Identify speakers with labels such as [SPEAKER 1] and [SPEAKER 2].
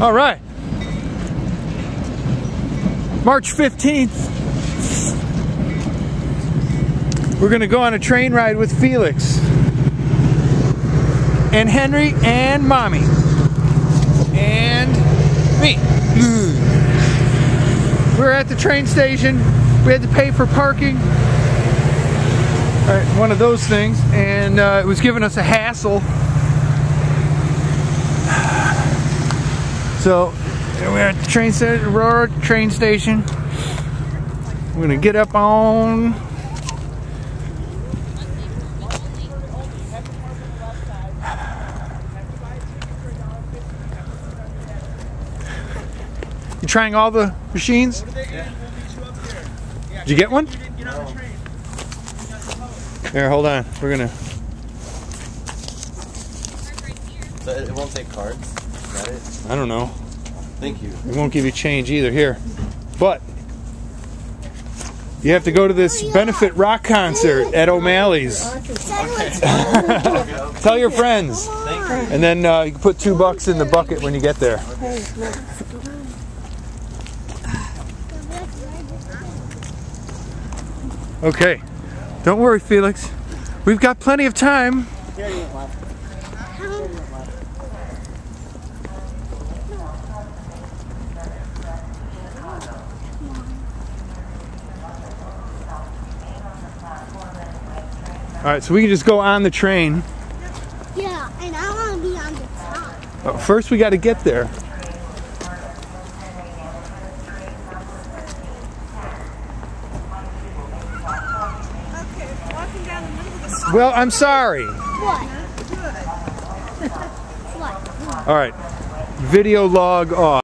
[SPEAKER 1] All right. March 15th. We're going to go on a train ride with Felix and Henry and Mommy and me. We're at the train station. We had to pay for parking. All right, one of those things, and uh, it was giving us a hassle. So we're at the train station, Aurora train station. We're gonna get up on You trying all the machines?
[SPEAKER 2] Yeah.
[SPEAKER 1] Did you get one? Here, hold on. We're gonna.
[SPEAKER 2] So it it won't take cards. Is that it?
[SPEAKER 1] I don't know.
[SPEAKER 2] Thank you.
[SPEAKER 1] It won't give you change either. Here, but you have to go to this benefit rock concert at O'Malley's. Tell your friends, and then uh, you can put two bucks in the bucket when you get there. Okay, don't worry, Felix. We've got plenty of time. All right, so we can just go on the train.
[SPEAKER 3] Yeah, and I want to be on the top.
[SPEAKER 1] But first, we got to get there.
[SPEAKER 4] Okay, walking down the middle of the street.
[SPEAKER 1] Well, I'm sorry.
[SPEAKER 3] What? what?
[SPEAKER 1] All right, video log off.